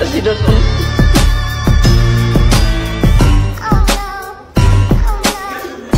Auf não